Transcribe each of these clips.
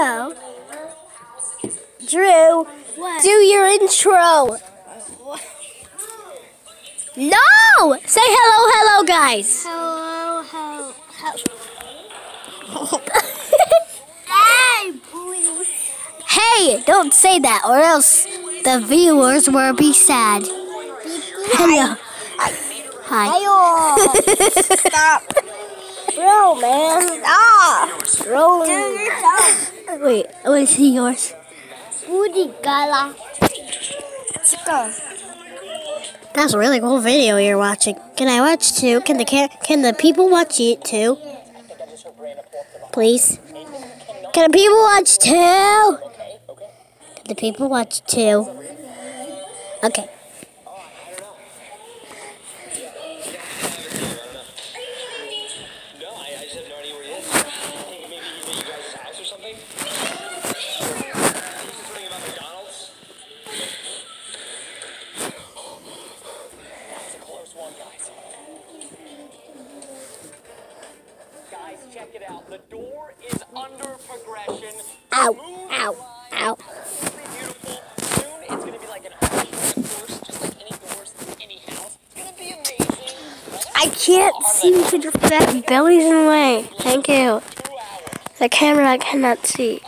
hello. Drew, What? do your intro. No! Say hello, hello, guys. Hello, hello, hello. hey, please. Hey, don't say that, or else the viewers will be sad. Hello. Hi. Stop. Bro, man. Stop. Bro. Wait, let me see yours. Woody Gala. Let's go. That's a really cool video you're watching. Can I watch too? Can the can, can the people watch it too? Please. Can the people watch too? Can the people watch too? Okay. No, I, I just have no idea where he is. Hey, maybe, maybe you guys' house or something? He's just something about McDonald's. That's a close one, guys. Guys, check it out. The door is under progression. Ow, ow, ow. absolutely beautiful. Soon it's gonna be like an arch, course, just like any doors to any house. It's gonna be amazing. I can't seem to that belly's in the way. Thank you. The camera I cannot see.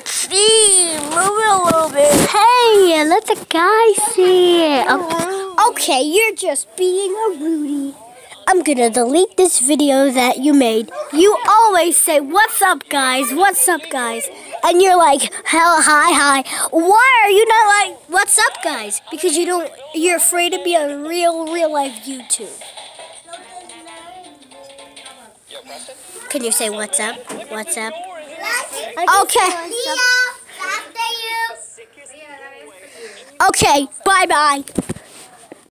Can't see. Move it a little bit. Hey, let the guy see it. Oh. Okay, okay, you're just being a Rudy. I'm gonna delete this video that you made. You always say, "What's up, guys? What's up, guys?" And you're like, "Hell, hi, hi." Why are you not like, "What's up, guys?" Because you don't. You're afraid to be on real, real life YouTube. Can you say, "What's up? What's up?" Okay. Okay. After